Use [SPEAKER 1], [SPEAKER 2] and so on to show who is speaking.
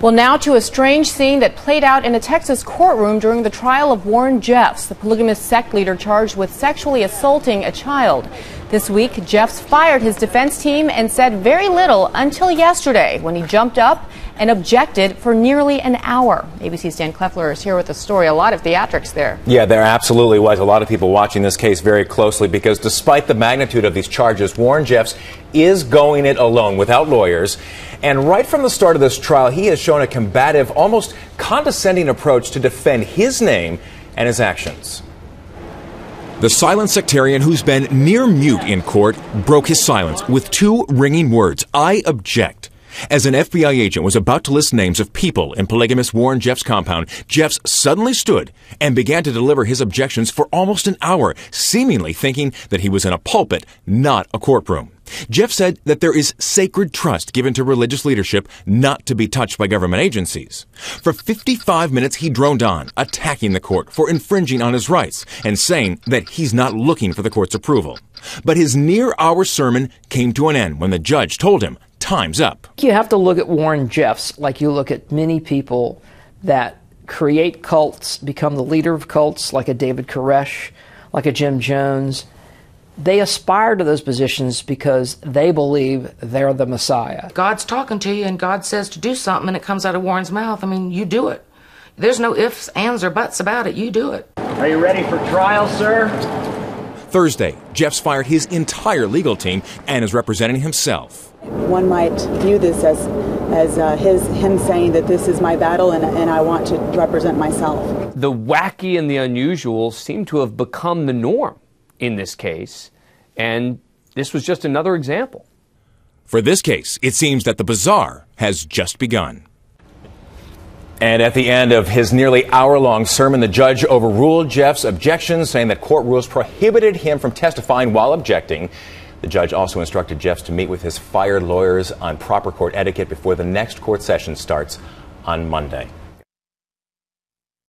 [SPEAKER 1] Well, now to a strange scene that played out in a Texas courtroom during the trial of Warren Jeffs, the polygamous sect leader charged with sexually assaulting a child. This week, Jeffs fired his defense team and said very little until yesterday when he jumped up and objected for nearly an hour. ABC's Dan Kloeffler is here with the story. A lot of theatrics there.
[SPEAKER 2] Yeah, there absolutely was. A lot of people watching this case very closely because despite the magnitude of these charges, Warren Jeffs is going it alone without lawyers. And right from the start of this trial, he has shown a combative, almost condescending approach to defend his name and his actions.
[SPEAKER 3] The silent sectarian who's been near mute in court broke his silence with two ringing words I object. As an FBI agent was about to list names of people in polygamous Warren Jeffs' compound, Jeffs suddenly stood and began to deliver his objections for almost an hour, seemingly thinking that he was in a pulpit, not a courtroom. Jeffs said that there is sacred trust given to religious leadership not to be touched by government agencies. For 55 minutes, he droned on, attacking the court for infringing on his rights and saying that he's not looking for the court's approval. But his near hour sermon came to an end when the judge told him, time's up.
[SPEAKER 4] You have to look at Warren Jeffs like you look at many people that create cults, become the leader of cults, like a David Koresh, like a Jim Jones they aspire to those positions because they believe they're the Messiah.
[SPEAKER 5] God's talking to you and God says to do something and it comes out of Warren's mouth. I mean, you do it. There's no ifs, ands, or buts about it. You do it.
[SPEAKER 6] Are you ready for trial, sir?
[SPEAKER 3] Thursday, Jeffs fired his entire legal team and is representing himself.
[SPEAKER 7] One might view this as, as uh, his, him saying that this is my battle and, and I want to represent myself.
[SPEAKER 8] The wacky and the unusual seem to have become the norm in this case, and this was just another example.
[SPEAKER 3] For this case, it seems that the bizarre has just begun.
[SPEAKER 2] And at the end of his nearly hour long sermon, the judge overruled Jeffs' objections, saying that court rules prohibited him from testifying while objecting. The judge also instructed Jeffs to meet with his fired lawyers on proper court etiquette before the next court session starts on Monday.